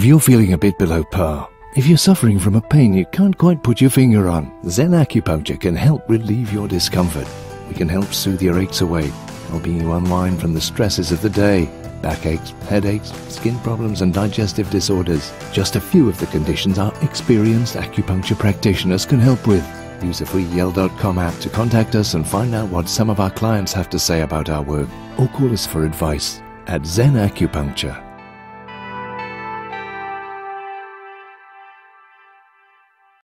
If you're feeling a bit below par, if you're suffering from a pain you can't quite put your finger on, Zen Acupuncture can help relieve your discomfort. We can help soothe your aches away, helping you unwind from the stresses of the day. Backaches, headaches, skin problems, and digestive disorders. Just a few of the conditions our experienced acupuncture practitioners can help with. Use the free Yell.com app to contact us and find out what some of our clients have to say about our work, or call us for advice at Zen Acupuncture